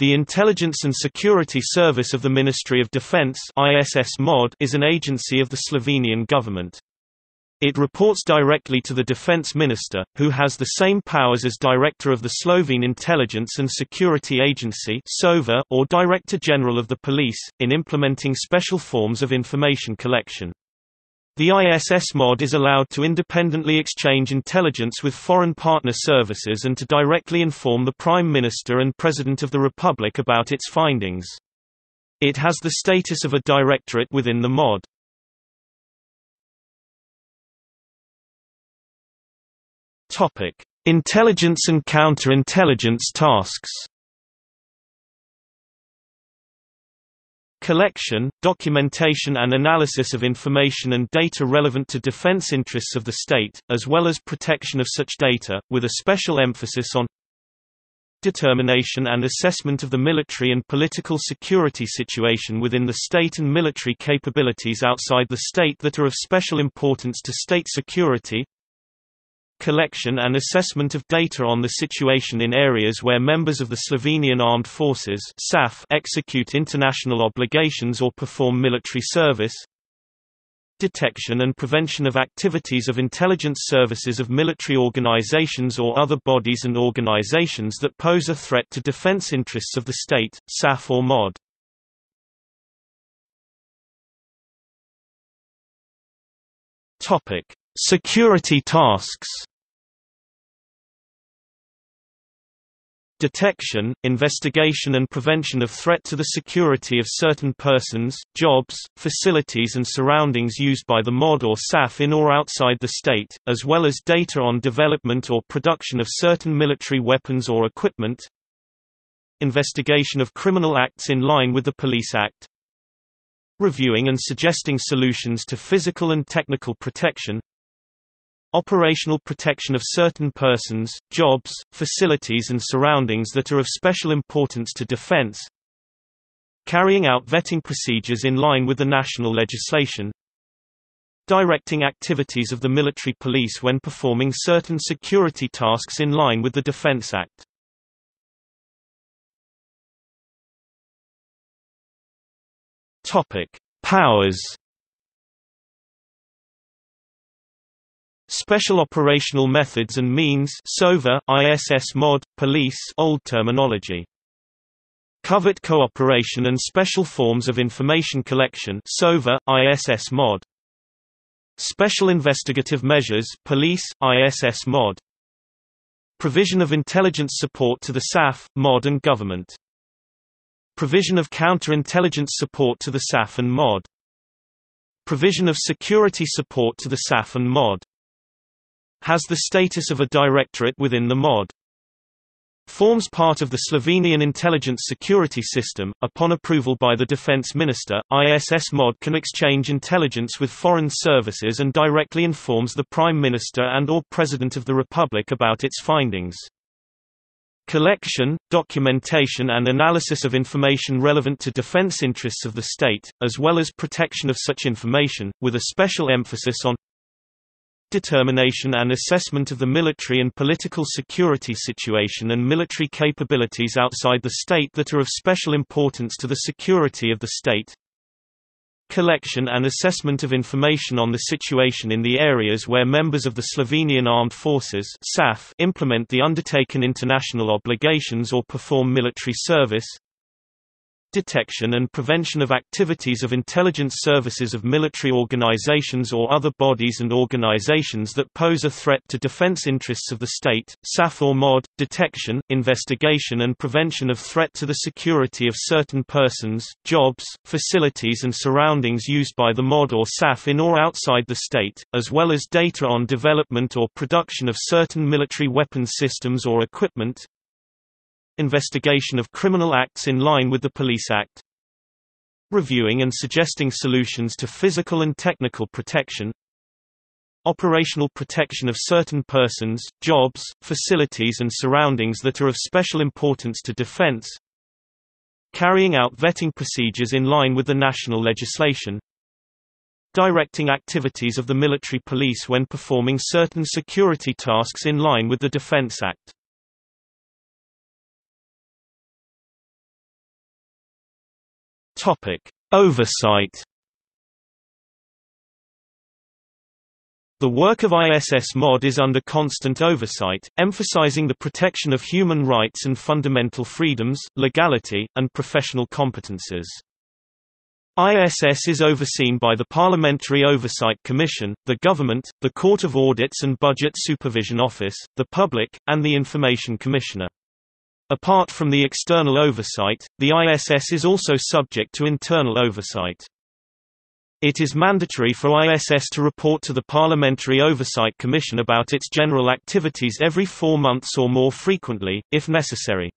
The Intelligence and Security Service of the Ministry of Defense is an agency of the Slovenian government. It reports directly to the defense minister, who has the same powers as director of the Slovene Intelligence and Security Agency or Director General of the Police, in implementing special forms of information collection. The ISS mod is allowed to independently exchange intelligence with foreign partner services and to directly inform the Prime Minister and President of the Republic about its findings. It has the status of a directorate within the mod. Topic: Intelligence and counterintelligence tasks. Collection, documentation and analysis of information and data relevant to defense interests of the state, as well as protection of such data, with a special emphasis on determination and assessment of the military and political security situation within the state and military capabilities outside the state that are of special importance to state security collection and assessment of data on the situation in areas where members of the Slovenian Armed Forces SAF execute international obligations or perform military service detection and prevention of activities of intelligence services of military organizations or other bodies and organizations that pose a threat to defense interests of the state, SAF or MOD. Topic: Security tasks detection, investigation and prevention of threat to the security of certain persons, jobs, facilities and surroundings used by the MOD or SAF in or outside the state, as well as data on development or production of certain military weapons or equipment. Investigation of criminal acts in line with the Police Act. Reviewing and suggesting solutions to physical and technical protection operational protection of certain persons, jobs, facilities and surroundings that are of special importance to defense. Carrying out vetting procedures in line with the national legislation. Directing activities of the military police when performing certain security tasks in line with the Defense Act. Topic: Powers Special Operational Methods and Means SOVA, ISS Mod, Police old terminology. Covert Cooperation and Special Forms of Information Collection SOVA, ISS Mod. Special Investigative Measures Police, ISS Mod. Provision of intelligence support to the SAF, MOD and government. Provision of counterintelligence support to the SAF and MOD. Provision of security support to the SAF and MOD has the status of a directorate within the MOD. Forms part of the Slovenian intelligence security system. Upon approval by the defense minister, ISS MOD can exchange intelligence with foreign services and directly informs the prime minister and or president of the republic about its findings. Collection, documentation and analysis of information relevant to defense interests of the state, as well as protection of such information, with a special emphasis on determination and assessment of the military and political security situation and military capabilities outside the state that are of special importance to the security of the state. Collection and assessment of information on the situation in the areas where members of the Slovenian Armed Forces implement the undertaken international obligations or perform military service detection and prevention of activities of intelligence services of military organizations or other bodies and organizations that pose a threat to defense interests of the state, SAF or MOD, detection, investigation and prevention of threat to the security of certain persons, jobs, facilities and surroundings used by the MOD or SAF in or outside the state, as well as data on development or production of certain military weapons systems or equipment, investigation of criminal acts in line with the Police Act. Reviewing and suggesting solutions to physical and technical protection. Operational protection of certain persons, jobs, facilities and surroundings that are of special importance to defense. Carrying out vetting procedures in line with the national legislation. Directing activities of the military police when performing certain security tasks in line with the Defense Act Topic: Oversight. The work of ISS Mod is under constant oversight, emphasizing the protection of human rights and fundamental freedoms, legality, and professional competences. ISS is overseen by the Parliamentary Oversight Commission, the Government, the Court of Audits and Budget Supervision Office, the Public, and the Information Commissioner. Apart from the external oversight, the ISS is also subject to internal oversight. It is mandatory for ISS to report to the Parliamentary Oversight Commission about its general activities every four months or more frequently, if necessary.